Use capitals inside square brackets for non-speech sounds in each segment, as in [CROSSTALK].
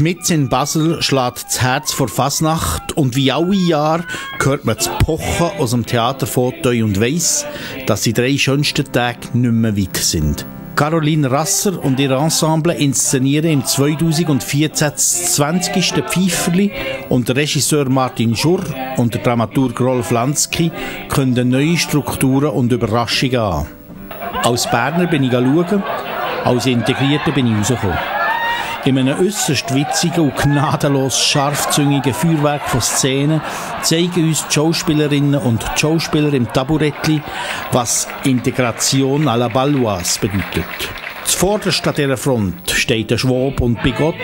Mitten in Basel schlägt das Herz vor Fasnacht und wie alle Jahre hört man das Pochen aus dem Theater Fauteuil und weiss, dass die drei schönsten Tage nicht mehr weit sind. Caroline Rasser und ihr Ensemble inszenieren im 2014 das 20. Pfeiferli und der Regisseur Martin Schurr und der Dramaturg Rolf Lansky können neue Strukturen und Überraschungen an. Als Berner bin ich schauen, als Integrierter bin ich rausgekommen. In einem äußerst witzigen und gnadenlos scharfzüngigen Feuerwerk von Szenen zeigen uns die Schauspielerinnen und Schauspieler im Taburettli, was Integration à la Baloise bedeutet. Zuvorderst an dieser Front steht der Schwab und Bigott.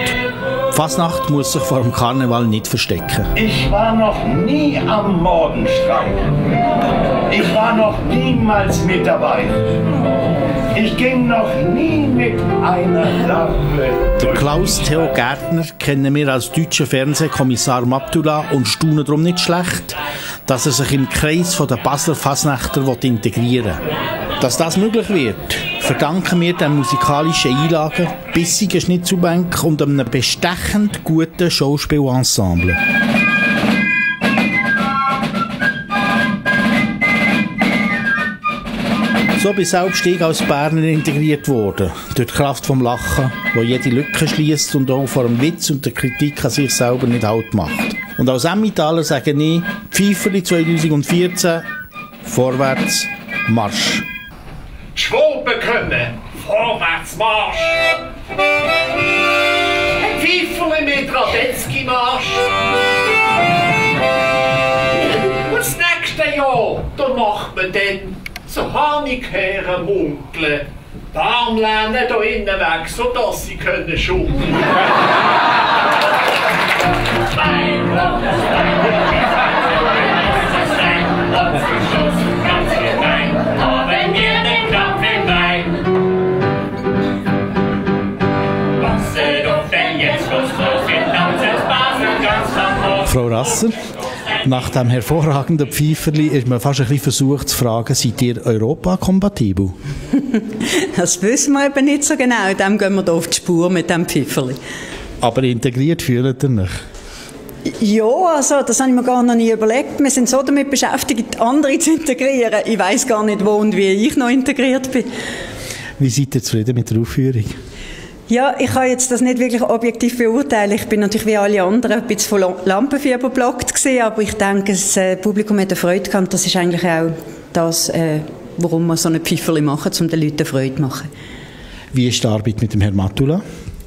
Fasnacht muss sich vor dem Karneval nicht verstecken. Ich war noch nie am Morgenstreik. Ich war noch niemals mit dabei. Ich ging noch nie mit einer. Der Klaus Theo Gärtner kennen wir als deutschen Fernsehkommissar Mabdullah und staunen darum nicht schlecht, dass er sich im Kreis der Basler Fasnächter integrieren will. Dass das möglich wird, verdanken wir den musikalischen Einlagen, bissigen Schnitzelbank und einem bestechend guten Schauspielensemble. So bin selbst als Berner integriert worden. Durch die Kraft vom Lachen, wo jede Lücke schließt und auch vor dem Witz und der Kritik an sich selber nicht Halt macht. Und als Emmentaler sage ich, Pfeiferli 2014, vorwärts, Marsch. Schwoben können, vorwärts Marsch. Pfeiferli mit Radetzky-Marsch. Und das nächste Jahr, da macht man dann so Honigkehren munkeln. Die Armlehne da innen weg, sodass sie können schummeln. Frau Rasser, nach dem hervorragenden Pfeiferli ist man fast ein bisschen versucht zu fragen, seid ihr Europa-kompatibel? [LAUGHS] das wissen wir eben nicht so genau. Dem gehen wir da auf die Spur mit dem Pfeiferli. Aber integriert fühlt ihr nicht? Ja, also das habe ich mir gar noch nie überlegt. Wir sind so damit beschäftigt, andere zu integrieren. Ich weiß gar nicht, wo und wie ich noch integriert bin. Wie seid ihr zufrieden mit der Aufführung? Ja, ich kann jetzt das nicht wirklich objektiv beurteilen. Ich bin natürlich wie alle anderen ein bisschen von Lampenfieber blockt gesehen, aber ich denke, das äh, Publikum hat Freude gehabt. Das ist eigentlich auch das, äh, warum wir so eine Pfeiferli machen, um den Leuten Freude zu machen. Wie ist die Arbeit mit dem Herrn Matula?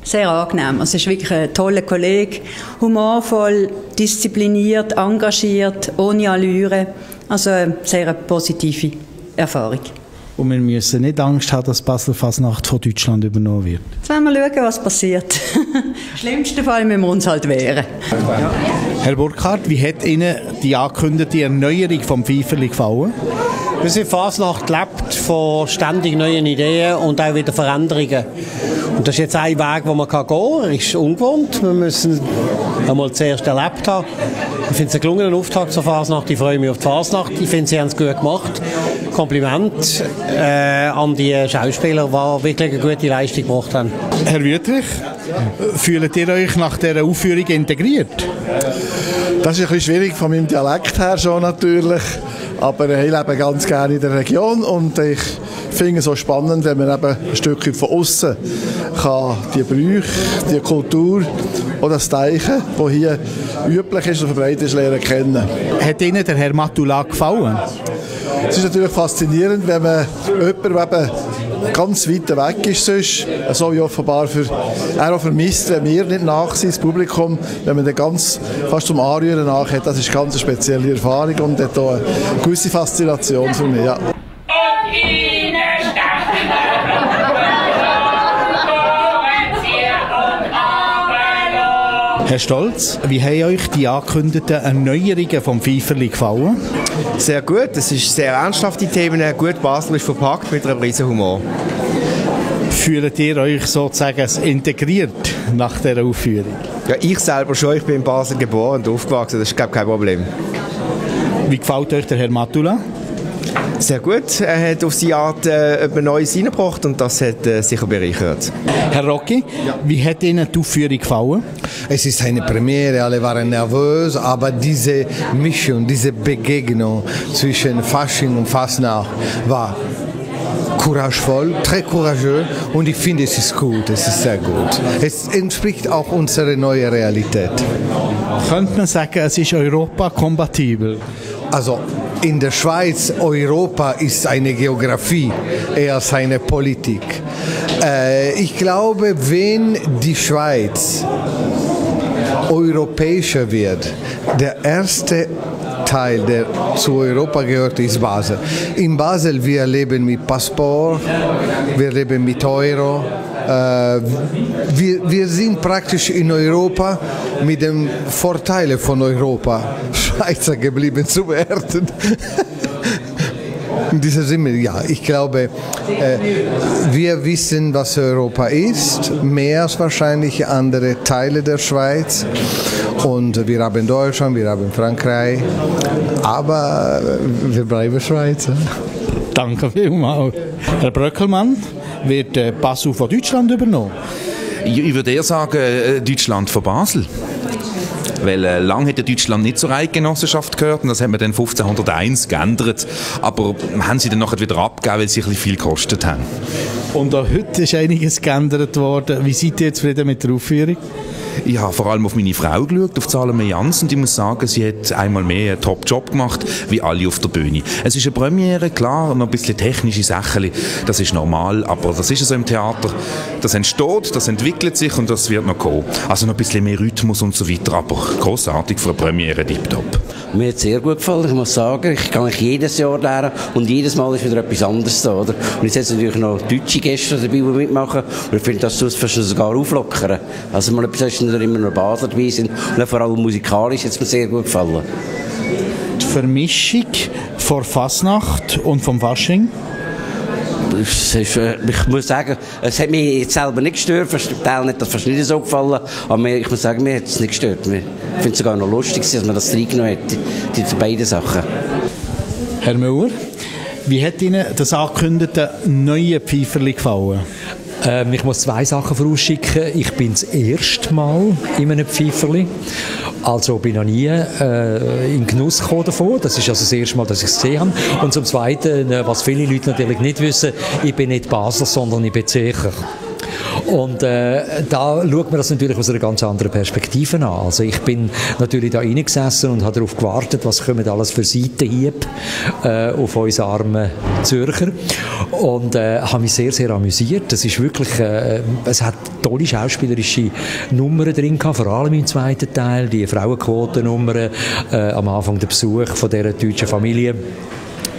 Sehr angenehm. Also, es ist wirklich ein toller Kollege. Humorvoll, diszipliniert, engagiert, ohne Allüre. Also, eine sehr positive Erfahrung. Und wir müssen nicht Angst haben, dass Basel Fasnacht von Deutschland übernommen wird. Jetzt werden wir schauen, was passiert. Im [LAUGHS] schlimmsten Fall müssen wir uns halt wehren. Ja. Herr Burkhardt, wie hat Ihnen die angekündigte Erneuerung vom Pfeiferli gefallen? Unsere Fasnacht lebt von ständig neuen Ideen und auch wieder Veränderungen. Und das ist jetzt ein Weg, den man gehen kann. Ist ungewohnt. Wir müssen einmal zuerst erlebt haben. Ich finde es einen gelungenen Auftakt zur Fasnacht. Ich freue mich auf die Fasnacht. Ich finde, sie haben es gut gemacht. Kompliment äh, an die Schauspieler, die wirklich eine gute Leistung gebracht haben. Herr Wüttrich, fühlt ihr euch nach dieser Aufführung integriert? Das ist ein bisschen schwierig von meinem Dialekt her schon natürlich. Aber ich lebe ganz gerne in der Region und ich finde es so spannend, wenn man eben ein Stückchen von außen kann die Brüche, die Kultur oder das Zeichen, das hier üblich ist und verbreitet ist, lernen kennen. Hat Ihnen der Herr Matula gefallen? Es ist natürlich faszinierend, wenn man jemanden, der ganz weit weg ist sonst, so wie offenbar für, er auch vermisst, wenn wir nicht nachsehen, das Publikum, wenn man den ganz fast zum Anrühren nach hat, das ist eine ganz spezielle Erfahrung und hat auch eine gewisse Faszination für mich, ja. Herr Stolz, wie haben euch die angekündigten Erneuerungen vom Pfeiferli gefallen? Sehr gut, es ist sehr ernsthafte Themen, gut baselisch verpackt mit einem riesen Humor. Fühlt ihr euch sozusagen integriert nach dieser Aufführung? Ja, ich selber schon, ich bin in Basel geboren und aufgewachsen, das ist glaube kein Problem. Wie gefällt euch der Herr Matula? Sehr gut. Er hat auf seine Art äh, etwas Neues reingebracht und das hat äh, sicher bereichert. Herr Rocky, wie hat Ihnen die Aufführung gefallen? Es ist eine Premiere, alle waren nervös, aber diese Mischung, diese Begegnung zwischen Fasching und Fasnacht war couragevoll, très courageux und ich finde, es ist gut, es ist sehr gut. Es entspricht auch unserer neuen Realität. Könnte man sagen, es ist Europa-kompatibel? Also in der Schweiz, Europa ist eine Geografie, eher als eine Politik. Äh, ich glaube, wenn die Schweiz europäischer wird, der erste Teil, der zu Europa gehört, ist Basel. In Basel wir leben mit Passport, wir leben mit Euro. Äh, wir, wir sind praktisch in Europa mit den Vorteilen von Europa [LAUGHS] Schweizer geblieben zu werden. In diesem Sinne, ja, ich glaube, äh, wir wissen, was Europa ist, mehr als wahrscheinlich andere Teile der Schweiz. Und wir haben Deutschland, wir haben Frankreich, aber wir bleiben Schweizer. Danke vielmals. Herr Bröckelmann, wird äh, Basel von Deutschland übernommen? Ich, ich würde eher sagen, äh, Deutschland von Basel. Weil äh, lang hat ja Deutschland nicht zur Eidgenossenschaft gehört und das haben wir dann 1501 geändert. Aber haben sie dann nachher wieder abgegeben, weil sie ein bisschen viel gekostet haben. Und auch heute ist einiges geändert worden. Wie seid ihr zufrieden mit der Aufführung? Ich habe vor allem auf meine Frau geschaut, auf Salome Jans, ich muss sagen, sie hat einmal mehr einen Top-Job gemacht, wie alle auf der Bühne. Es ist eine Premiere, klar, noch ein bisschen technische Sachen, das ist normal, aber das ist so im Theater. Das entsteht, das entwickelt sich und das wird noch kommen. Also noch ein bisschen mehr Rhythmus und so weiter, aber großartig für eine Premiere, tipptopp. Mir hat es sehr gut gefallen, ich muss sagen. Ich kann jedes Jahr lernen und jedes Mal ist wieder etwas anderes da, oder? Und jetzt sind natürlich noch deutsche Gäste dabei, die mitmachen und ich finde, das tut es sogar auflockern. Also mal etwas ist immer noch Bader dabei sind und vor allem musikalisch hat es mir sehr gut gefallen. Die Vermischung vor Fasnacht und vom Fasching? Ist, ich muss sagen, es hat mich jetzt selber nicht gestört, Teil nicht, das fast nicht so gefallen, aber ich muss sagen, mir hat es nicht gestört. Ich finde es sogar noch lustig, dass man das reingenommen hat, die, die beiden Sachen. Herr Müller, wie hat Ihnen das angekündigte neue Pfeiferli gefallen? Ähm, ich muss zwei Sachen vorausschicken. Ich bin das erste Mal in einem Pfeiferli. Also bin noch nie äh, in Genuss gekommen davon. Das ist also das erste Mal, dass ich es gesehen habe. Und zum Zweiten, äh, was viele Leute natürlich nicht wissen, ich bin nicht Basler, sondern ich bin Zürcher. Und äh, da schaut man das natürlich aus einer ganz anderen Perspektive an. Also ich bin natürlich da reingesessen und habe darauf gewartet, was kommen alles für Seitenhieb äh, auf uns armen Zürcher. Und äh, habe mich sehr, sehr amüsiert. Das ist wirklich, äh, es hat tolle schauspielerische Nummern drin gehabt, vor allem im zweiten Teil, die Frauenquotennummern, äh, am Anfang der Besuch von dieser deutschen Familie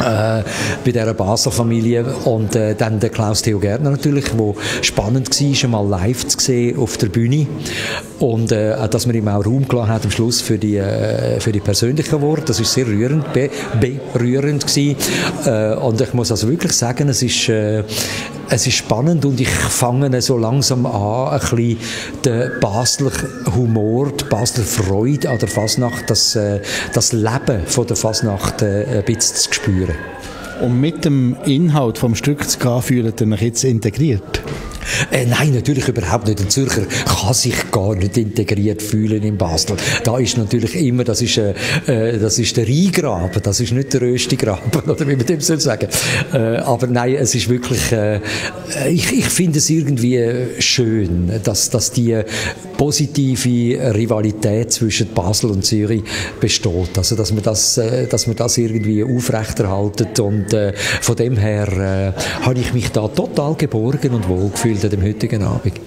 äh, bei dieser Basler Familie und äh, dann der Klaus Theo Gärtner natürlich, wo spannend war, einmal live zu sehen auf der Bühne. Und äh, dass man ihm auch Raum gelassen hat am Schluss für die, äh, für die persönlichen Worte, das ist sehr rührend, be berührend gewesen äh, und ich muss also wirklich sagen, es ist äh, es ist spannend und ich fange so langsam an, ein bisschen den Basler Humor, die Basler Freude an der Fasnacht, das, äh, das Leben von der Fasnacht äh, ein bisschen zu spüren. Und mit dem Inhalt vom Stück zu gehen, fühlt ihr euch jetzt integriert? Äh, nein, natürlich überhaupt nicht. Ein Zürcher kann sich gar nicht integriert fühlen in Basel. Da ist natürlich immer, das ist, äh, äh das ist der Rheingraben, das ist nicht der Röstigraben, [LAUGHS] oder wie man dem soll sagen. Äh, aber nein, es ist wirklich, äh, ich, ich finde es irgendwie schön, dass, dass die positive Rivalität zwischen Basel und Zürich besteht. Also, dass man das, äh, dass man das irgendwie aufrechterhaltet und äh, von dem her äh, habe ich mich da total geborgen und wohlgefühlt an dem heutigen Abend.